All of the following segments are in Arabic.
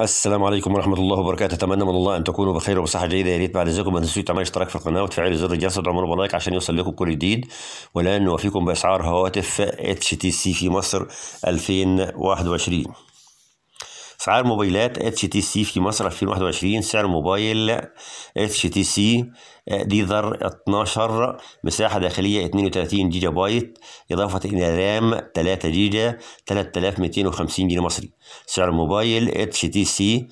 السلام عليكم ورحمة الله وبركاته. أتمنى من الله أن تكونوا بخير وبصحة جيدة. يا ريت بعد ذلك ما تنسوش تعملوا اشتراك في القناة وتفعلوا زر الجرس وتعملوا ب like عشان يوصل لكم كل جديد. والآن نوفيكم بأسعار هواتف HTC في مصر 2021 أسعار موبايلات HTC في مصر 2021 سعر موبايل HTC Desire 12 مساحة داخلية 32 جيجا بايت إضافة إلى RAM 3 جيجا 3250 جنيه مصري. سعر موبايل HTC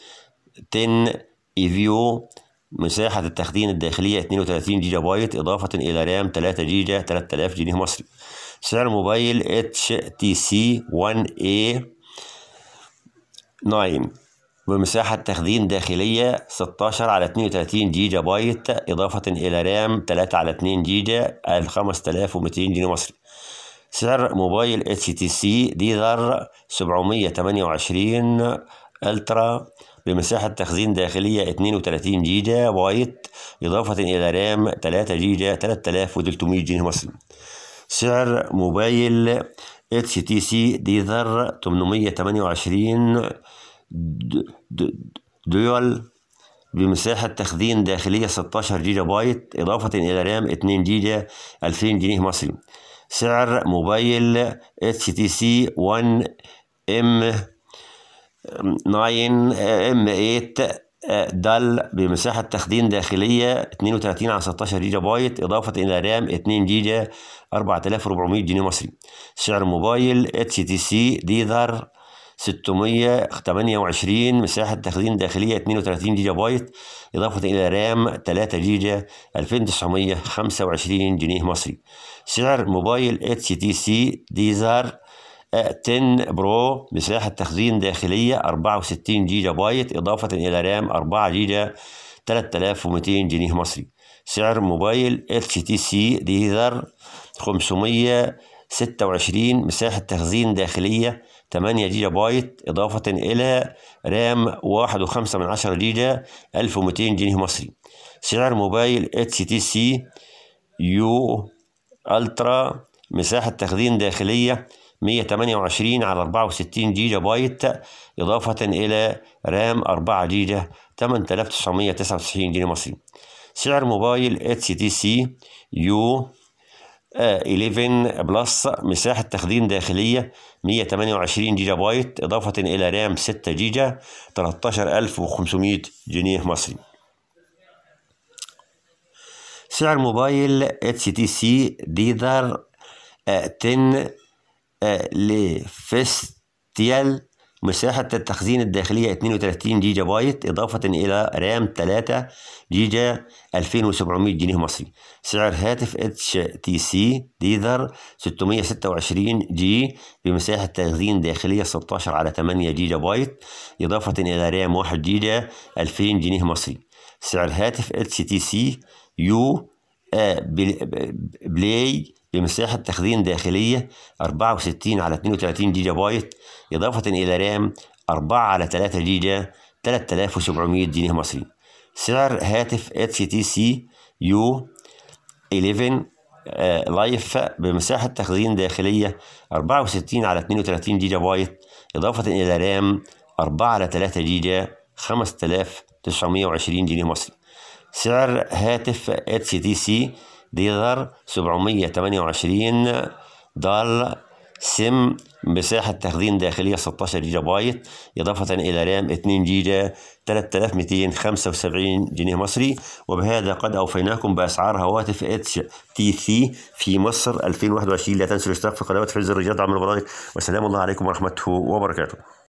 10 Evo مساحة التخزين الداخلية 32 جيجا بايت إضافة إلى RAM 3 جيجا 3000 جنيه مصري. سعر موبايل HTC 1 9 بمساحة تخزين داخلية 16 على 32 جيجا بايت إضافة إلى RAM 3 على 2 جيجا 5200 جنيه مصري. سعر موبايل HTC Desire 728 Ultra. بمساحة تخزين داخلية 32 جيجا بايت إضافة إلى RAM 3 جيجا 3300 جنيه مصري. سعر موبايل HTC Desire 828 Dual بمساحة تخزين داخلية 16 جيجا بايت إضافة إلى رام 2 جيجا 2000 جنيه مصري. سعر موبايل اتش تي سي 1 ام 9 ام 8 دل بمساحة تخزين داخلية 32 على 16 جيجا بايت إضافة إلى رام 2 جيجا 4400 جنيه مصري. سعر موبايل HTC Desire 628 مساحة تخزين داخلية 32 جيجا بايت إضافة إلى رام 3 جيجا 2925 جنيه مصري. سعر موبايل HTC Desire 10 Pro مساحة تخزين داخلية 64 جيجا بايت إضافة إلى رام 4 جيجا 3200 جنيه مصري. سعر موبايل HTC Desire 526 مساحة تخزين داخلية 8 جيجا بايت إضافة إلى رام 1.5 من عشرة جيجا 1200 جنيه مصري. سعر موبايل HTC U Ultra مساحة تخزين داخلية 128 على 64 جيجا بايت إضافة إلى رام 4 جيجا 8999 جنيه مصري. سعر موبايل HTC U 11 Plus مساحة تخزين داخلية 128 جيجا بايت إضافة إلى رام 6 جيجا 13500 جنيه مصري. سعر موبايل HTC Desire 10 Lifestyle مساحة التخزين الداخلية 32 جيجا بايت إضافة إلى رام 3 جيجا 2700 جنيه مصري. سعر هاتف HTC Desire 626 G بمساحة تخزين داخلية 16 على 8 جيجا بايت إضافة إلى رام 1 جيجا 2000 جنيه مصري. سعر هاتف HTC U Play بمساحة تخزين داخلية 64 على 32 جيجا بايت إضافة إلى رام 4 على 3 جيجا 3700 جنيه مصري. سعر هاتف HTC U 11 Life بمساحة تخزين داخلية 64 على 32 جيجا بايت إضافة إلى رام 4 على 3 جيجا 5920 جنيه مصري. سعر هاتف HTC Desire 728 dual sim مساحة تخزين داخلية 16 جيجا بايت إضافة إلى رام 2 جيجا 3275 جنيه مصري. وبهذا قد أوفيناكم بأسعار هواتف HTC في مصر 2021 لا تنسوا الاشتراك في وتفعيل زر الجرس دعم البرامج والسلام الله عليكم ورحمته وبركاته.